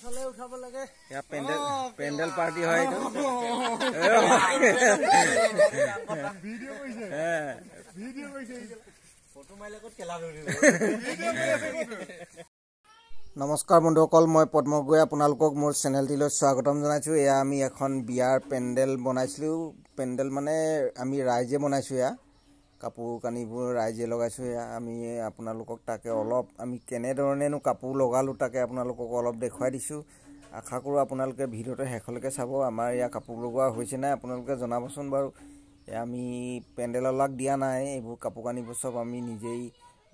ইফালে উঠাব লাগে এয়া পেণ্ডেল পেণ্ডেল পাৰ্টি হয় নমস্কাৰ বন্ধুসকল মই পদ্ম গগৈ আপোনালোকক মোৰ চেনেলটিলৈ স্বাগতম জনাইছোঁ এয়া আমি এখন বিয়াৰ পেণ্ডেল বনাইছিলোঁ পেণ্ডেল মানে আমি ৰাইজে বনাইছোঁ এয়া কাপোৰ কানিবোৰ ৰাইজে লগাইছোঁ আমি আপোনালোকক তাকে অলপ আমি কেনেধৰণেনো কাপোৰ লগালোঁ তাকে আপোনালোকক অলপ দেখুৱাই দিছোঁ। আশা কৰোঁ আপোনালোকে ভিডিঅ'টো শেষলৈকে চাব আমাৰ ইয়াৰ কাপোৰ লগোৱা হৈছে নাই আপোনালোকে জনাবচোন বাৰু। আমি পেণ্ডেললাক দিয়া নাই এইবোৰ কাপোৰ কানিবোৰ চব আমি নিজেই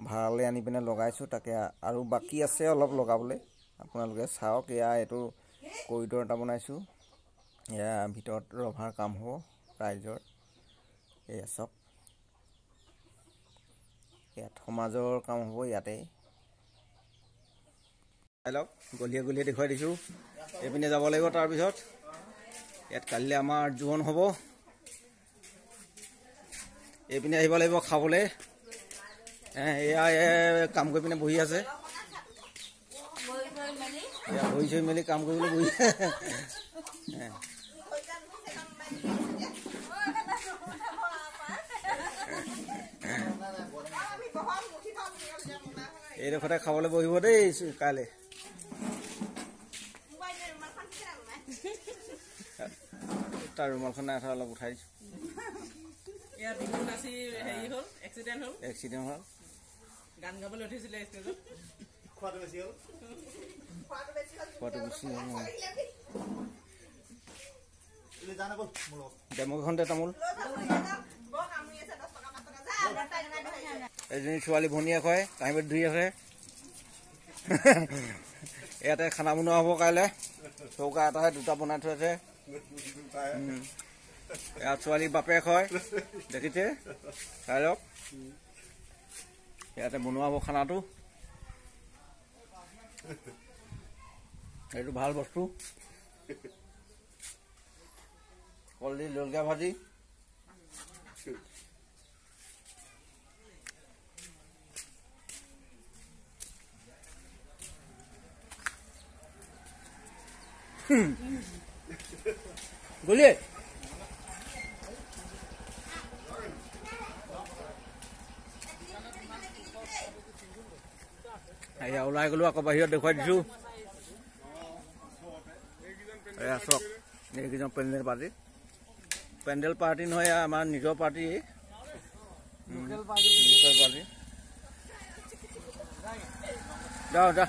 ভাড়ালৈ আনি পিনে লগাইছোঁ তাকে আৰু বাকী আছে অলপ লগাবলৈ। আপোনালোকে চাওক এয়া এইটো কৰিডৰ এটা বনাইছোঁ। এয়া ভিতৰত ৰভাৰ কাম হ'ব ৰাইজৰ। এয়া চব ইয়াত সমাজৰ কাম হ'ব ইয়াতে চাই লওক গলিয়ে গলিয়ে দেখুৱাই দিছোঁ। এইপিনে যাব লাগিব তাৰপিছত। ইয়াত কালিলৈ আমাৰ জোৰণ হ'ব। এইপিনে আহিব লাগিব খাবলৈ। এয়া কাম কৰি পিনে বহি আছে। বহি চহি মেলি কাম কৰিবলৈ বহি এইডোখৰতে খাবলৈ বহিব দেই কাইলৈ। তাৰ ৰুমালখন নাই থোৱা অলপ উঠাই দিছোঁ। হ'ল এক্সিডেণ্ট হ'ল। হ'ল। গান গাবলৈ উঠিছিলে ষ্টেজত খোৱাটো বেছি হ'ল। খোৱাটো। জানা মোৰ লগত। ডেমকেইখন দে তামোল। এজনী ছোৱালী ভনীয়েক হয় কাঁহী ধুই আছে। ইয়াতে খানা বনোৱা হ'ব কাইলৈ। চৌকা এটাহে দুটা বনাই থৈ আছে। উম। ইয়াত ছোৱালী বাপেক হয় দেখিছে? চাই লওক। ইয়াতে বনোৱা হ'ব খানাটো। এইটো ভাল বস্তু। কলডিল জলকীয়া ভাজি। গলিয়ে এয়া ওলাই গলো আকৌ বাহিৰত দেখুৱাই দিছো এয়া চক এইকেইজন পেণ্ডেল পাৰ্টি পেণ্ডেল পাৰ্টি নহয় আমাৰ নিজৰ পাৰ্টি পাৰ্টি যাওঁ যা